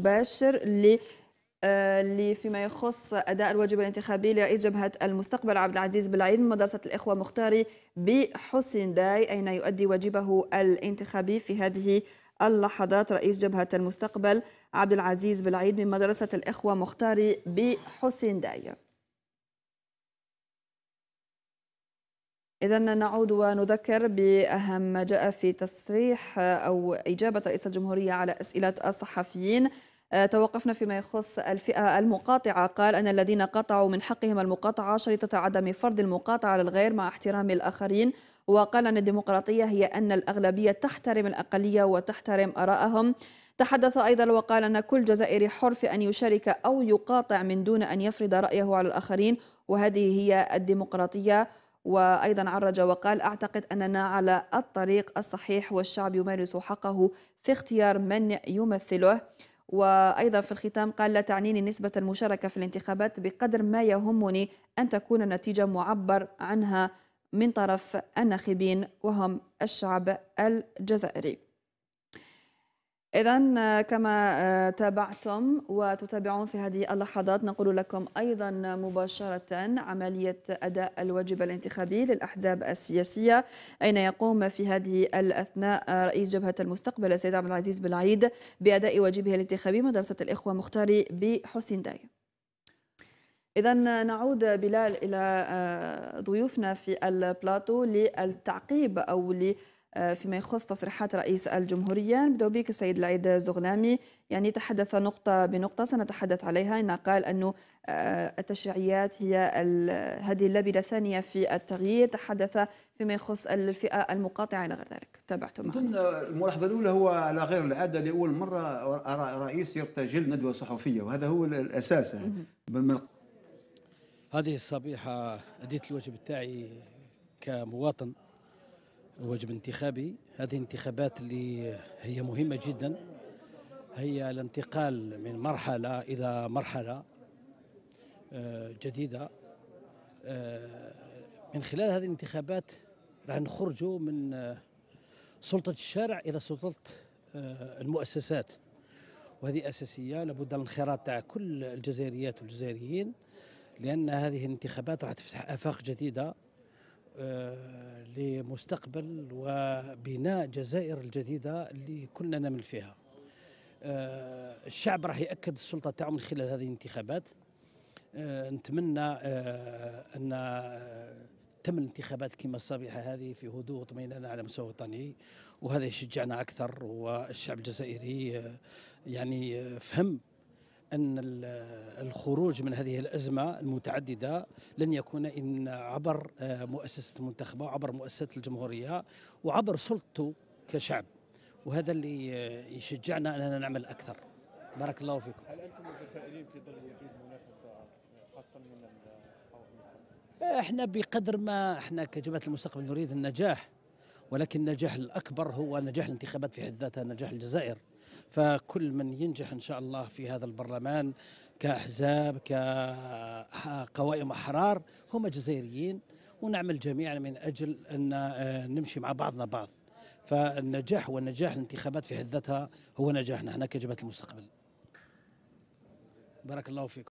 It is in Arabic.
مباشر ل آه، اللي فيما يخص أداء الواجب الانتخابي لرئيس جبهة المستقبل عبد العزيز بالعيد من مدرسة الإخوة مختاري بحسين داي أين يؤدي واجبه الانتخابي في هذه اللحظات رئيس جبهة المستقبل عبد العزيز بالعيد من مدرسة الإخوة مختاري بحسين داي؟ إذا نعود ونذكر بأهم ما جاء في تصريح أو إجابة رئيس الجمهورية على أسئلة الصحفيين. آه، توقفنا فيما يخص الفئة المقاطعة. قال أن الذين قطعوا من حقهم المقاطعة شريطة عدم فرض المقاطعة على الغير مع احترام الآخرين. وقال أن الديمقراطية هي أن الأغلبية تحترم الأقلية وتحترم آراءهم تحدث أيضا وقال أن كل جزائري حر في أن يشارك أو يقاطع من دون أن يفرض رأيه على الآخرين. وهذه هي الديمقراطية. وأيضا عرج وقال أعتقد أننا على الطريق الصحيح والشعب يمارس حقه في اختيار من يمثله. وأيضا في الختام قال لا تعنيني نسبة المشاركة في الانتخابات بقدر ما يهمني أن تكون النتيجة معبر عنها من طرف الناخبين وهم الشعب الجزائري. إذا كما آه، تابعتم وتتابعون في هذه اللحظات نقول لكم أيضا مباشرة عملية أداء الواجب الانتخابي للأحزاب السياسية أين يقوم في هذه الأثناء رئيس جبهة المستقبل السيد عبد العزيز بالعيد بأداء واجبه الانتخابي؟ مدرسة الإخوة مختاري بحسين داي إذا نعود بلال إلى آه، ضيوفنا في البلاتو للتعقيب أو آه، فيما يخص تصريحات رئيس الجمهورية. نبدأ بك السيد العيد زغلامي. يعني تحدث نقطة بنقطة سنتحدث عليها. إن قال أنه آه، التشريعيات هي هذه اللبنة الثانية في التغيير. تحدث فيما يخص الفئة المقاطعة إلى غير ذلك. تابعت معنا. الملاحظة الأولى هو على غير العادة لأول مرة رئيس يرتجل ندوة صحفية وهذا هو الأساس. هذه الصبيحة أديت الواجب تاعي كمواطن. واجب انتخابي. هذه انتخابات اللي هي مهمة جدا. هي الانتقال من مرحلة إلى مرحلة آه، جديدة. آه، من خلال هذه الانتخابات راح نخرجوا من آه، سلطة الشارع إلى سلطة المؤسسات. وهذه أساسية لابد الانخراط تاع كل الجزائريات والجزائريين لأن هذه الانتخابات راح تفتح آفاق جديدة. لمستقبل وبناء جزائر الجديدة اللي كنا نمل فيها. آه، الشعب راح يأكد السلطة تاعو من خلال هذه الانتخابات. آه، نتمنى أن تم الانتخابات كما الصبيحة هذه في هدوء وطمئنان على مستوى وطني وهذا يشجعنا أكثر والشعب الجزائري يعني فهم أن الخروج من هذه الأزمة المتعددة لن يكون إن عبر آه، مؤسسة المنتخبة وعبر مؤسسة الجمهورية وعبر سلطته كشعب. وهذا اللي يشجعنا أننا نعمل أكثر. بارك الله فيكم. هل أنتم متفائلين في ظل وجود منافسة خاصة من إحنا بقدر ما إحنا كجبهة المستقبل نريد النجاح. ولكن النجاح الأكبر هو نجاح الانتخابات في حد ذاتها نجاح الجزائر. فكل من ينجح إن شاء الله في هذا البرلمان كأحزاب كقوائم أحرار هم جزائريين. ونعمل جميعا من أجل أن آه، نمشي مع بعضنا بعض. فالنجاح والنجاح الانتخابات في حد ذاتها هو نجاحنا. إحنا كجبهة المستقبل. بارك الله فيكم.